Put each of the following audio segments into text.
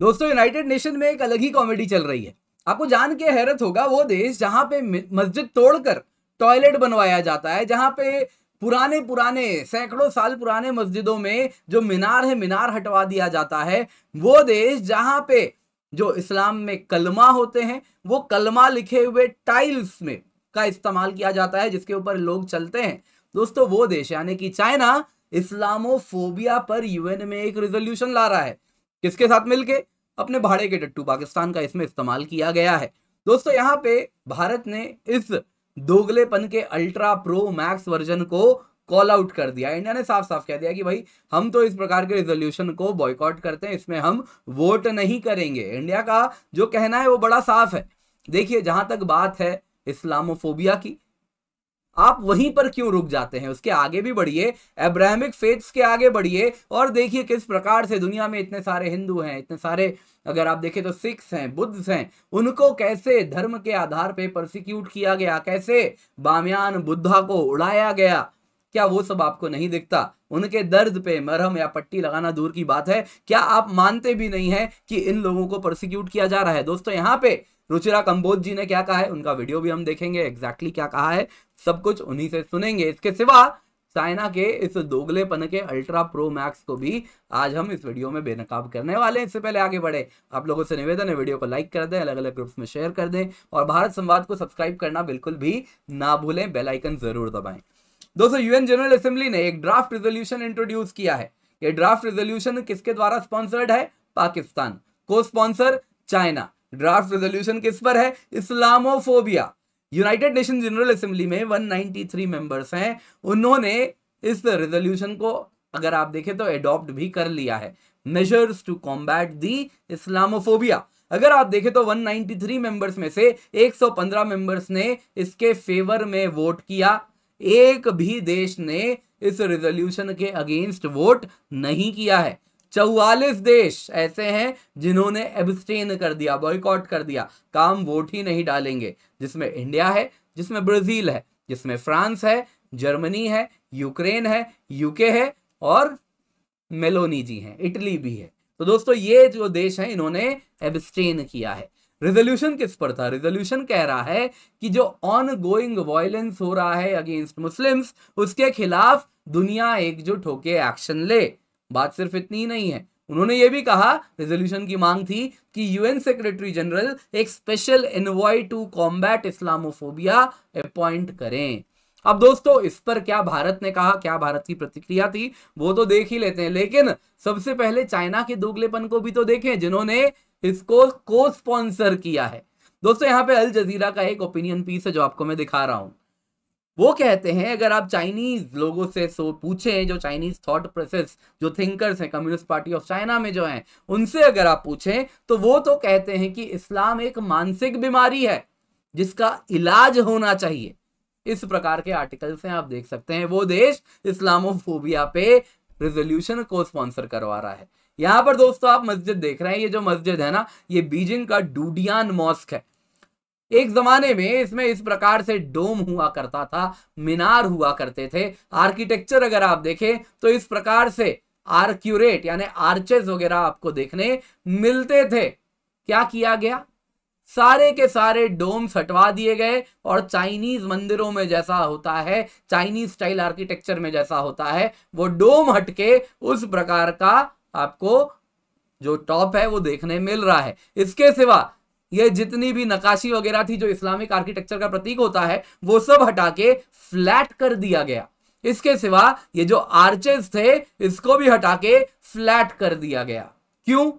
दोस्तों United nation में एक अलग ही कॉमेडी चल रही है। आपको जान के हैरत होगा, वो देश जहाँ पे मस्जिद तोड़कर टॉयलेट बनवाया जाता है, जहाँ पे पुराने पुराने, सैकड़ों साल पुराने मस्जिदों में जो मीनार है, मीनार हटवा दिया जाता है। वो देश जहाँ पे जो इस्लाम में कलमा होते हैं, वो कलमा लिखे हुए टाइल्स में का इस्तेमाल किया जाता है, जिसके ऊपर लोग चलते हैं। दोस्तों, वो देश, यानी कि चाइना इस्लामोफोबिया पर यूएन में एक रेजोल्यूशन ला रहा है। किसके साथ मिलके? अपने भाड़े के डट्टू पाकिस्तान का इसमें इस्तेमाल किया गया है। दोस्तों, यहाँ पे भारत ने इस दोगलेपन के अल्ट्रा प्रो मैक्स वर्जन को कॉल आउट कर दिया। इंडिया ने साफ़ साफ़ कह दिया कि भाई, हम तो इस प्रकार के रिजोल्यूशन को बॉयकॉट करते हैं, इसमें हम वोट नहीं करेंगे। इंडिया का जो कहना है, वो बड़ा साफ़ है। देखिए, जहाँ तक बात है इस्लामोफोबिया की आप वहीं पर क्यों रुक जाते हैं? उसके आगे भी बढ़िए एब्राहमिक फेथ्स के आगे बढ़िए, और देखिए किस प्रकार से दुनिया में इतने सारे हिंदू हैं, इतने सारे, अगर आप देखें तो सिख्स हैं, बुद्ध हैं, उनको कैसे धर्म के आधार पे प्रोसिक्यूट किया गया? कैसे बामयान बुद्धा को उड़ाया गया? क्या वो सब आपको नहीं दिखता? उनके दर्द पे मरहम या पट्टी लगाना दूर की बात है। क्या आप मानते भी नहीं है कि इन लोगों को प्रोसिक्यूट किया जा रहा है? दोस्तों, यहाँ पे रुचिरा कंबोज जी ने क्या कहा है? उनका वीडियो भी हम देखेंगे एग्जैक्टली क्या कहा है? सब कुछ उन्हीं से सुनेंगे। इसके सिवा चाइना के इस दोगलेपन के अल्ट्रा प्रो मैक्स को भी आज हम इस वीडियो में बेनकाब करने वाले हैं। इससे पहले आगे बढ़े। आप लोगों से निवेदन है, वीडियो को लाइक कर दें अलग अलग ग्रुप्स में शेयर कर दें और भारत संवाद को सब्सक्राइब करना बिल्कुल भी ना भूलें। बेल आइकन ज़रूर दबाएँ। दोस्तों यूएन जनरल असेंबली ने एक ड्राफ्ट रेजोल्यूशन इंट्रोड्यूस किया है। ये ड्राफ्ट रेजोल्यूशन किसके द्वारा स्पॉन्सर्ड है? पाकिस्तान। को स्पॉन्सर चाइना। ड्राफ्ट रेजोल्यूशन किस पर है? Islamophobia. United Nation General Assembly में 193 मेंबर्स हैं। उन्होंने इस रेजोल्यूशन को अगर आप देखें तो एडॉप्ट भी कर लिया है। Measures to combat the Islamophobia अगर आप देखें तो 193 मेंबर्स में से 115 मेंबर्स ने इसके फेवर में वोट किया। एक भी देश ने इस रेजोल्यूशन के अगेंस्ट वोट नहीं किया है। चौवालीस देश ऐसे हैं जिन्होंने एब्सटेन कर दिया बॉयकॉट कर दिया। काम वोट ही नहीं डालेंगे। जिसमें इंडिया है, जिसमें ब्राज़ील है, जिसमें फ्रांस है जर्मनी है यूक्रेन है यूके है और मेलोनी जी हैं इटली भी है। तो दोस्तों, ये जो देश है, इन्होंने एब्सटेन किया है। रेजोल्यूशन किस पर था? रेजोल्यूशन कह रहा है कि जो ऑन गोइंग वायलेंस हो रहा है अगेंस्ट मुस्लिम्स उसके खिलाफ दुनिया एकजुट होकर एक्शन ले। बात सिर्फ़ इतनी ही नहीं है। उन्होंने ये भी कहा रेजोल्यूशन की मांग थी कि यूएन सेक्रेटरी जनरल एक special envoy to combat Islamophobia appoint करें। अब दोस्तों, इस पर क्या भारत ने कहा, क्या भारत की प्रतिक्रिया थी, वो तो देख ही लेते हैं। लेकिन सबसे पहले चाइना के दोगलेपन को भी तो देखें, जिन्होंने इसको को स्पॉन्सर किया है। दोस्तों, यहाँ पे अल जजीरा का एक ओपिनियन पीस है जो आपको मैं दिखा रहा हूँ। वो कहते हैं, अगर आप चाइनीज़ लोगों से सो, पूछें जो चाइनीज़ थॉट प्रोसेस जो थिंकर्स हैं कम्युनिस्ट पार्टी ऑफ़ चाइना में जो हैं, उनसे अगर आप पूछें तो वो तो कहते हैं कि इस्लाम एक मानसिक बीमारी है, जिसका इलाज होना चाहिए। इस प्रकार के आर्टिकल से आप देख सकते हैं, वो देश इस्लामोफोबिया पे रेजोल्यूशन को स्पॉन्सर करवा रहा है। यहाँ पर दोस्तों, आप मस्जिद देख रहे हैं, ये जो मस्जिद है ना, ये बीजिंग का डूडियान मॉस्क है। एक जमाने में इसमें इस प्रकार से डोम हुआ करता था, मीनार हुआ करते थे। आर्किटेक्चर अगर आप देखें तो इस प्रकार से आर्क्यूरेट यानी आर्चेस वगैरह आपको देखने मिलते थे। क्या किया गया? सारे के सारे डोम्स हटवा दिए गए और चाइनीज़ मंदिरों में जैसा होता है, चाइनीज़ स्टाइल आर्किटेक्चर में जैसा होता है, वो डोम हटके उस प्रकार का आपको जो टॉप है वो देखने मिल रहा है। इसके सिवा ये जितनी भी नकाशी वगैरह थी जो इस्लामिक आर्किटेक्चर का प्रतीक होता है, वो सब हटा के फ्लैट कर दिया गया। इसके सिवा ये जो आर्चेस थे, इसको भी हटा के फ्लैट कर दिया गया। क्यों?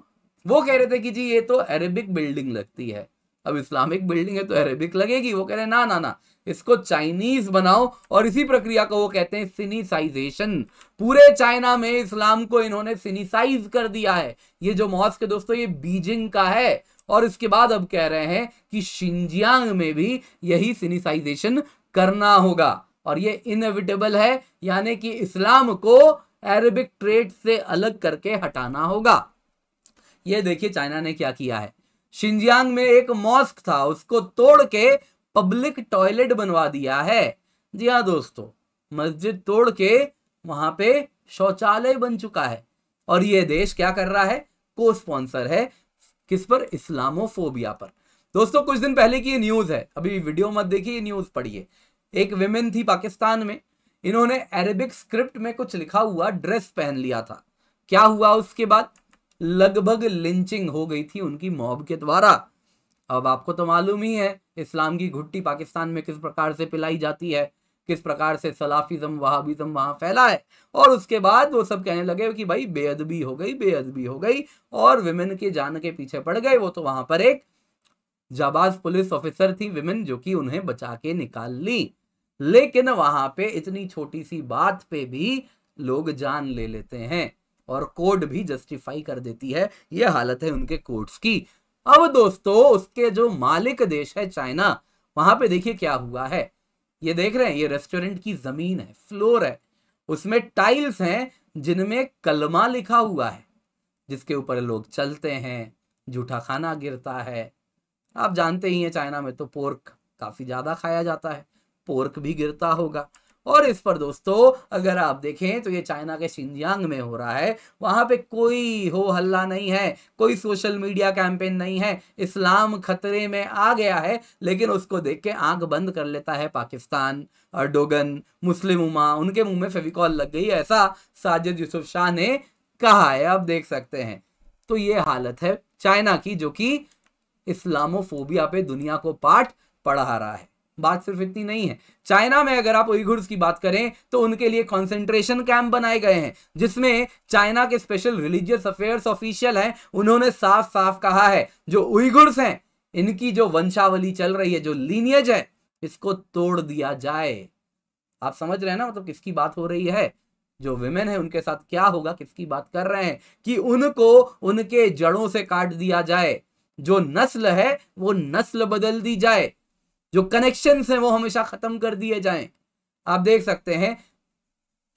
वो कह रहे थे कि जी, ये तो अरेबिक बिल्डिंग लगती है। अब इस्लामिक बिल्डिंग है तो अरेबिक लगेगी। वो कह रहे ना ना ना, इसको चाइनीज़ बनाओ। और इसी प्रक्रिया को वो कहते हैं सिनीसाइजेशन पूरे चाइना में इस्लाम को इन्होंने सिनीसाइज कर दिया है। ये जो मॉस्क दोस्तों, ये बीजिंग का है। और इसके बाद अब कह रहे हैं कि शिंजियांग में भी यही सिनिसाइजेशन करना होगा। और ये इनएविटेबल है, यानी कि इस्लाम को अरेबिक ट्रेड से अलग करके हटाना होगा। ये देखिए चाइना ने क्या किया है। शिंजियांग में एक मॉस्क था, उसको तोड़ के पब्लिक टॉयलेट बनवा दिया है। जी हाँ दोस्तों, मस्जिद तोड़ के वहाँ पे शौचालय बन चुका है। और ये देश क्या कर रहा है? को स्पॉन्सर है। किस पर? इस्लामोफोबिया पर। दोस्तों, कुछ दिन पहले की ये न्यूज़ है। अभी वीडियो मत देखिए न्यूज़ पढ़िए। एक विमेन थी पाकिस्तान में। इन्होंने अरेबिक स्क्रिप्ट में कुछ लिखा हुआ ड्रेस पहन लिया था। क्या हुआ उसके बाद? लगभग लिंचिंग हो गई थी उनकी मॉब के द्वारा। अब आपको तो मालूम ही है, इस्लाम की घुट्टी पाकिस्तान में किस प्रकार से पिलाई जाती है। किस प्रकार से सलाफिज्म, वहाबिज्म वहाँ फैला है? और उसके बाद वो सब कहने लगे कि भाई, बेअदबी हो गई, बेअदबी हो गई और विमेन के जान के पीछे पड़ गए। वो तो वहाँ पर एक जाबाज पुलिस ऑफिसर थी विमेन जो कि उन्हें बचा के निकाल ली। लेकिन वहाँ पे इतनी छोटी सी बात पे भी लोग जान ले लेते हैं और कोर्ट भी जस्टिफाई कर देती है। ये हालत है उनके कोर्ट्स की। अब दोस्तों, उसके जो मालिक देश है चाइना, वहाँ पे देखिए क्या हुआ है। ये देख रहे हैं, ये रेस्टोरेंट की ज़मीन है, फ्लोर है। उसमें टाइल्स हैं, जिनमें कलमा लिखा हुआ है, जिसके ऊपर लोग चलते हैं, जूठा खाना गिरता है। आप जानते ही हैं, चाइना में तो पोर्क काफ़ी ज़्यादा खाया जाता है, पोर्क भी गिरता होगा। और इस पर दोस्तों, अगर आप देखें तो ये चाइना के शिंजियांग में हो रहा है। वहाँ पे कोई हो हल्ला नहीं है, कोई सोशल मीडिया कैंपेन नहीं है। इस्लाम खतरे में आ गया है, लेकिन उसको देख के आँख बंद कर लेता है पाकिस्तान। अर्डोगन मुस्लिम उमा, उनके मुँह में फेविकॉल लग गई, ऐसा साजिद यूसुफ शाह ने कहा है, आप देख सकते हैं। तो ये हालत है चाइना की, जो कि इस्लामोफोबिया पे दुनिया को पाठ पढ़ा रहा है। बात सिर्फ़ इतनी नहीं है। चाइना में अगर आप उइगुर्स की बात करें तो उनके लिए कॉन्सेंट्रेशन कैंप बनाए गए हैं, जिसमें चाइना के स्पेशल रिलीजियस अफेयर्स ऑफिशियल हैं, उन्होंने साफ़ साफ़ कहा है, जो उइगुर्स हैं, इनकी जो वंशावली चल रही है, जो लीनियज है, इसको तोड़ दिया जाए। आप समझ रहे हैं ना मतलब तो किसकी बात हो रही है? जो विमेन है, उनके साथ क्या होगा, किसकी बात कर रहे हैं? कि उनको, उनके जड़ों से काट दिया जाए। जो नस्ल है, वो नस्ल बदल दी जाए। जो कनेक्शन हैं वो हमेशा खत्म कर दिए जाएँ। आप देख सकते हैं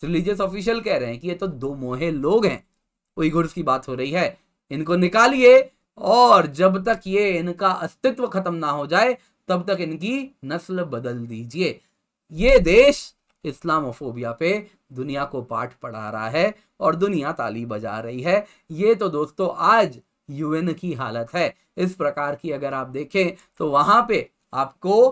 रिलीजियस ऑफिशियल कह रहे हैं कि ये तो दो मोहे लोग हैं उइगुर्स की बात हो रही है। इनको निकालिए और जब तक ये इनका अस्तित्व खत्म ना हो जाए, तब तक इनकी नस्ल बदल दीजिए। ये देश इस्लामोफोबिया पे दुनिया को पाठ पढ़ा रहा है और दुनिया ताली बजा रही है। ये तो दोस्तों आज यूएन की हालत है। इस प्रकार की अगर आप देखें तो वहाँ पे आपको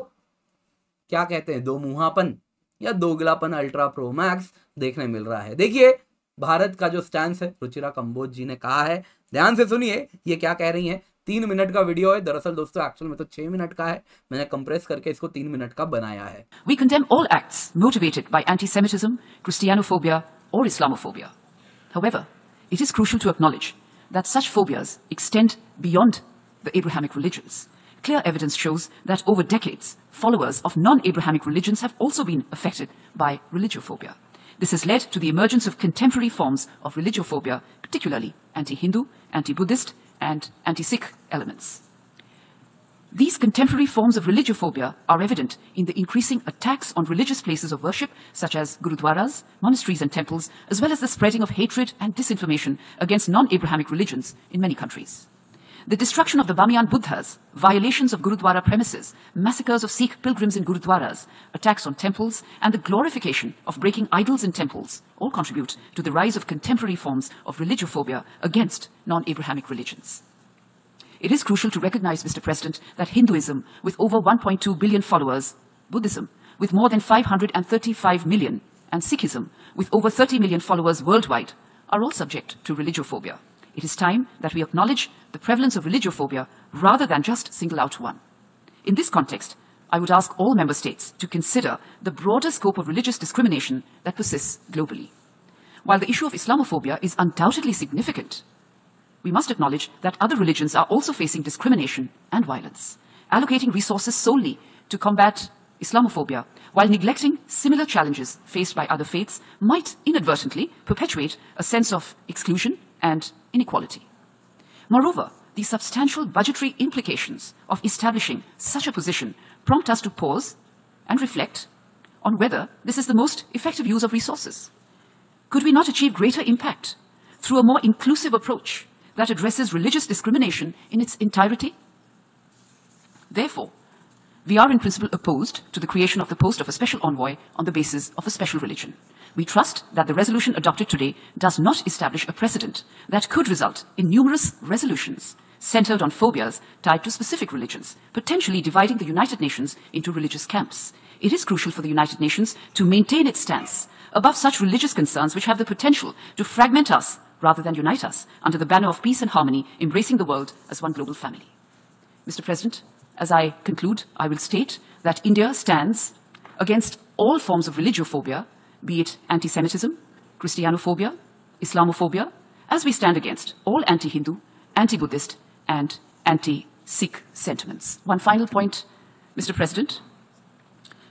क्या कहते हैं दो मुहापन या दोगलापन अल्ट्रा प्रो मैक्स देखने मिल रहा है। देखिए भारत का जो स्टैंड है रुचिरा कंबोज जी ने कहा है। ध्यान से सुनिए ये क्या कह रही हैं? तीन मिनट का वीडियो है। दरअसल दोस्तों एक्चुअल में तो छह मिनट का है। मैंने कंप्रेस करके इसको तीन मिनट का बनाया है। We condemn all acts motivated by antisemitism Christianophobia और Islamophobia However, it is crucial to acknowledge that such phobias extend beyond the Abrahamic religions. Clear evidence shows that over decades, followers of non-Abrahamic religions have also been affected by religiophobia. This has led to the emergence of contemporary forms of religiophobia, particularly anti-Hindu, anti-Buddhist, and anti-Sikh elements. These contemporary forms of religiophobia are evident in the increasing attacks on religious places of worship, such as gurudwaras, monasteries and temples, as well as the spreading of hatred and disinformation against non-Abrahamic religions in many countries. The destruction of the Bamiyan Buddhas, violations of Gurudwara premises, massacres of Sikh pilgrims in Gurudwaras, attacks on temples, and the glorification of breaking idols in temples all contribute to the rise of contemporary forms of religiophobia against non-Abrahamic religions. It is crucial to recognize, Mr. President, that Hinduism, with over 1.2 billion followers, Buddhism, with more than 535 million, and Sikhism, with over 30 million followers worldwide, are all subject to religiophobia. It is time that we acknowledge the prevalence of religiophobia rather than just single out one. In this context, I would ask all member states to consider the broader scope of religious discrimination that persists globally. While the issue of Islamophobia is undoubtedly significant, we must acknowledge that other religions are also facing discrimination and violence. Allocating resources solely to combat Islamophobia while neglecting similar challenges faced by other faiths might inadvertently perpetuate a sense of exclusion and inequality. Moreover, the substantial budgetary implications of establishing such a position prompt us to pause and reflect on whether this is the most effective use of resources. Could we not achieve greater impact through a more inclusive approach that addresses religious discrimination in its entirety? Therefore, we are in principle opposed to the creation of the post of a special envoy on the basis of a special religion. We trust that the resolution adopted today does not establish a precedent that could result in numerous resolutions centered on phobias tied to specific religions, potentially dividing the United Nations into religious camps. It is crucial for the United Nations to maintain its stance above such religious concerns which have the potential to fragment us rather than unite us under the banner of peace and harmony, embracing the world as one global family. Mr. President, as I conclude, I will state that India stands against all forms of religiophobia, be it anti-Semitism, Christianophobia, Islamophobia, as we stand against all anti-Hindu, anti-Buddhist, and anti-Sikh sentiments. One final point, Mr. President.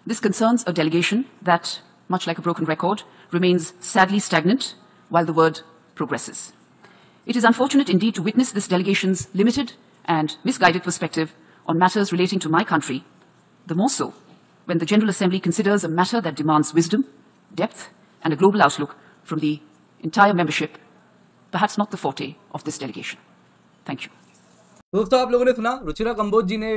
This concerns a delegation that, much like a broken record, remains sadly stagnant while the word progresses. It is unfortunate indeed to witness this delegation's limited and misguided perspective on matters relating to my country, the more so when the General Assembly considers a matter that demands wisdom, depth, and a global outlook from the entire membership, perhaps not the forte of this delegation. Thank you. दोस्तों आप लोगों ने सुना रुचिरा कंबोज जी ने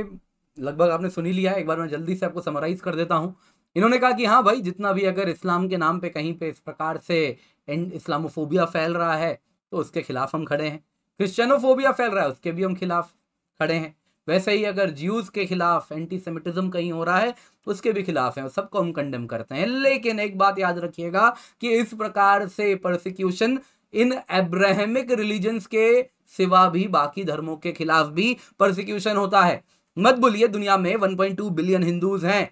लगभग आपने सुनी लिया एक बार मैं जल्दी से आपको समराइज कर देता हूँ इन्होंने कहा कि हाँ भाई जितना भी अगर इस्लाम के नाम पे कहीं पे इस प्रकार से इस्लामोफोबिया फैल रहा है तो उसके खिलाफ हम खड़े हैं क्रिश्चियनोफोबिया फैल रहा है उसके भी हम खिलाफ खड़े हैं वैसे ही अगर ज्यूज के खिलाफ एंटी सेमिटिज्म कहीं हो रहा है, उसके भी खिलाफ है सबको हम कंडेम करते हैं। लेकिन एक बात याद रखिएगा कि इस प्रकार से प्रोसिक्यूशन इन एब्राहमिक रिलीजन्स के सिवा भी, बाकी धर्मों के खिलाफ भी प्रोसिक्यूशन होता है। मत बोलिए दुनिया में 1.2 बिलियन हिंदूज हैं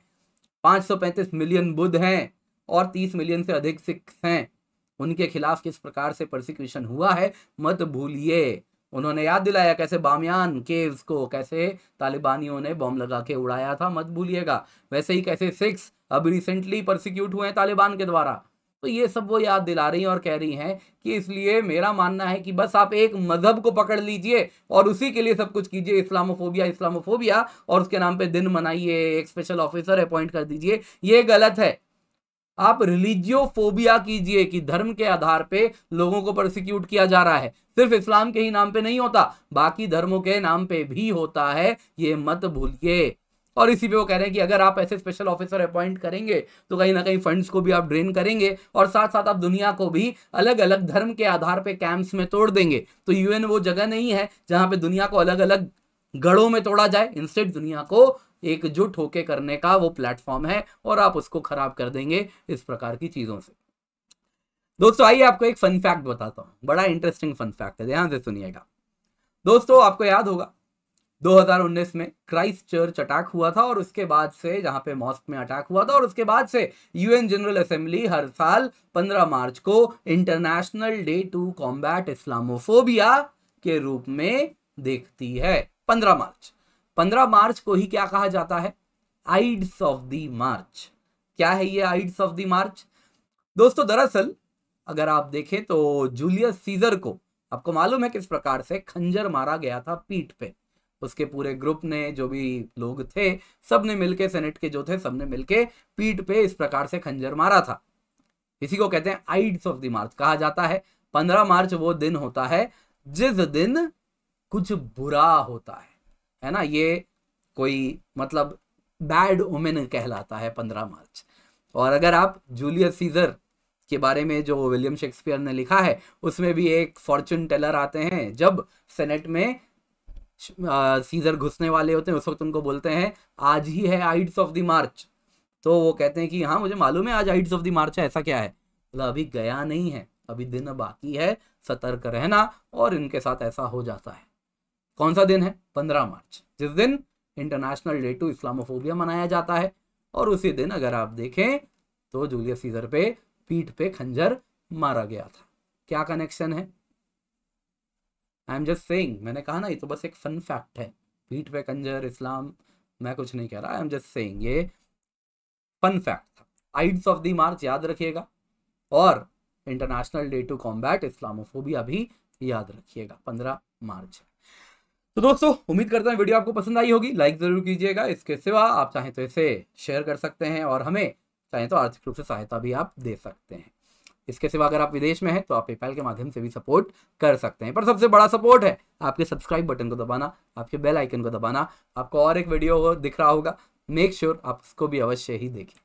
535 मिलियन बुद्ध हैं और 30 मिलियन से अधिक सिख हैं। उनके खिलाफ किस प्रकार से प्रोसिक्यूशन हुआ है, मत भूलिए। उन्होंने याद दिलाया कैसे बामियान केव्स को, कैसे तालिबानियों ने बॉम्ब लगा के उड़ाया था, मत भूलिएगा। वैसे ही कैसे सिक्स अब रिसेंटली प्रोसिक्यूट हुए हैं तालिबान के द्वारा। तो ये सब वो याद दिला रही हैं और कह रही हैं कि इसलिए मेरा मानना है कि बस आप एक मज़हब को पकड़ लीजिए और उसी के लिए सब कुछ कीजिए। इस्लामोफोबिया इस्लामोफोबिया और उसके नाम पे दिन मनाइए, एक स्पेशल ऑफिसर अपॉइंट कर दीजिए। ये गलत है। आप रिलीजियोफोबिया कीजिए कि धर्म के आधार पे लोगों को प्रोसिक्यूट किया जा रहा है। सिर्फ़ इस्लाम के ही नाम पे नहीं होता, बाकी धर्मों के नाम पे भी होता है, ये मत भूलिए। और इसी पे वो कह रहे हैं कि अगर आप ऐसे स्पेशल ऑफिसर अपॉइंट करेंगे तो कहीं ना कहीं फंड्स को भी आप ड्रेन करेंगे और साथ साथ आप दुनिया को भी अलग अलग धर्म के आधार पे कैंप्स में तोड़ देंगे। तो यूएन वो जगह नहीं है जहाँ पे दुनिया को अलग अलग गढ़ों में तोड़ा जाए। इंस्टेड दुनिया को एकजुट होके करने का वो प्लेटफॉर्म है और आप उसको खराब कर देंगे इस प्रकार की चीज़ों से। दोस्तों, आइए आपको एक फन फैक्ट बताता हूँ। बड़ा इंटरेस्टिंग फन फैक्ट है। ध्यान से सुनिएगा। दोस्तों, आपको याद होगा 2019 में क्राइस्ट चर्च अटैक हुआ था और उसके बाद से जहाँ पे मॉस्क में अटैक हुआ था और उसके बाद से यूएन जनरल असेंबली हर साल 15 मार्च को International Day to Combat Islamophobia के रूप में देखती है। 15 मार्च। 15 मार्च को ही क्या कहा जाता है? Ides of the March. क्या है ये आइड्स ऑफ़ द मार्च? दोस्तों, दरअसल, अगर आप देखें तो जूलियस सीजर को, आपको मालूम है किस प्रकार से खंजर मारा गया था पीठ पे? उसके पूरे ग्रुप ने, जो भी लोग थे सबने मिलके, सेनेट के जो थे, सबने मिलके पीठ पे इस प्रकार से खंजर मारा था। इसी को कहते हैं आइड्स ऑफ़ द मार्च। कहा जाता है, पंद्रह मार्च वो दिन होता है जिस दिन कुछ बुरा होता है है ना? ये कोई मतलब बैड ओमेन कहलाता है पंद्रह मार्च। और अगर आप जूलियस सीजर के बारे में जो विलियम शेक्सपियर ने लिखा है, उसमें भी एक फॉर्चून टेलर आते हैं। जब सेनेट में सीजर घुसने वाले होते हैं, उस वक्त उनको बोलते हैं, आज ही है आइड्स ऑफ़ द मार्च तो वो कहते हैं कि हाँ मुझे मालूम है आज आइड्स ऑफ़ द मार्च है, ऐसा क्या है? मतलब अभी गया नहीं है, अभी दिन बाकी है, सतर्क रहना और इनके साथ ऐसा हो जाता है। कौन सा दिन है? पंद्रह मार्च। जिस दिन इंटरनेशनल डे टू इस्लामोफोबिया मनाया जाता है। और उसी दिन अगर आप देखें तो जूलियस सीजर पे पीठ पे खंजर मारा गया था। क्या कनेक्शन है? आई एम जस्ट सेइंग मैंने कहा ना, ये तो बस एक फन फैक्ट है। पीठ पे खंजर, इस्लाम, मैं कुछ नहीं कह रहा आई एम जस्ट सेइंग ये फन फैक्ट था। आइड्स ऑफ़ द मार्च याद रखिएगा। और International Day to Combat Islamophobia भी याद रखिएगा। पंद्रह मार्च। तो दोस्तों, उम्मीद करता हूँ वीडियो आपको पसंद आई होगी। लाइक ज़रूर कीजिएगा। इसके सिवा आप चाहें तो इसे शेयर कर सकते हैं और हमें चाहें तो आर्थिक रूप से सहायता भी आप दे सकते हैं। इसके सिवा अगर आप विदेश में हैं तो आप पेपैल के माध्यम से भी सपोर्ट कर सकते हैं। पर सबसे बड़ा सपोर्ट है आपके सब्सक्राइब बटन को दबाना, आपके बेल आइकन को दबाना। आपको और एक वीडियो दिख रहा होगा। मेक श्योर sure आप उसको भी अवश्य ही देखें।